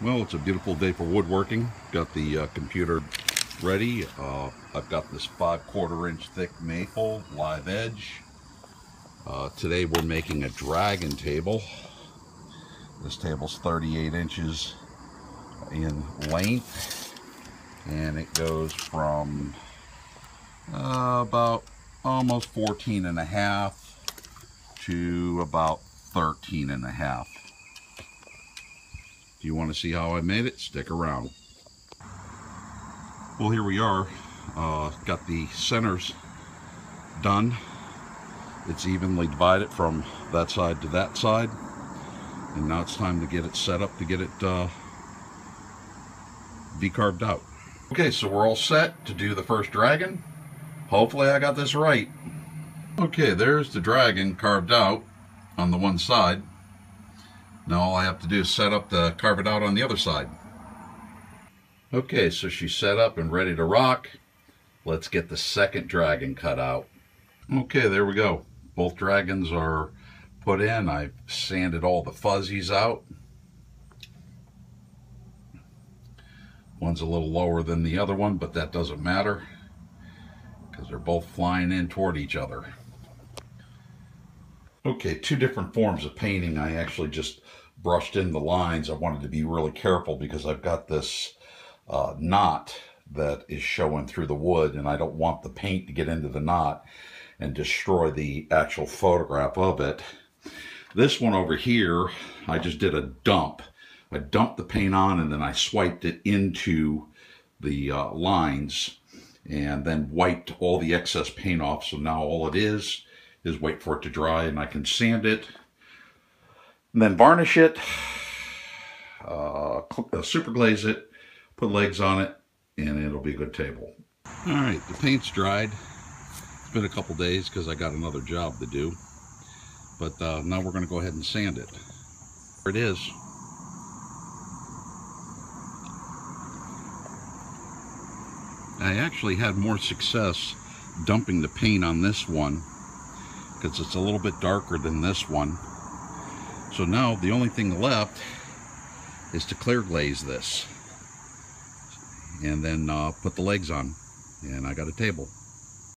Well, it's a beautiful day for woodworking. Got the uh, computer ready. Uh, I've got this five quarter inch thick maple live edge. Uh, today we're making a dragon table. This table's 38 inches in length and it goes from uh, about almost 14 and a half to about 13 and a half. If you want to see how I made it, stick around. Well, here we are. Uh, got the centers done. It's evenly divided from that side to that side. And now it's time to get it set up to get it uh, carved out. Okay, so we're all set to do the first dragon. Hopefully I got this right. Okay, there's the dragon carved out on the one side. Now all I have to do is set up the carve it out on the other side. Okay, so she's set up and ready to rock. Let's get the second dragon cut out. Okay, there we go. Both dragons are put in. I've sanded all the fuzzies out. One's a little lower than the other one, but that doesn't matter because they're both flying in toward each other. Okay, two different forms of painting. I actually just brushed in the lines. I wanted to be really careful because I've got this uh, knot that is showing through the wood and I don't want the paint to get into the knot and destroy the actual photograph of it. This one over here, I just did a dump. I dumped the paint on and then I swiped it into the uh, lines and then wiped all the excess paint off. So now all it is, is wait for it to dry and I can sand it and then varnish it, uh, uh, super glaze it, put legs on it, and it'll be a good table. All right, the paint's dried. It's been a couple days because I got another job to do. But uh, now we're going to go ahead and sand it. There it is. I actually had more success dumping the paint on this one because it's a little bit darker than this one. So now the only thing left is to clear glaze this. And then uh, put the legs on. And I got a table.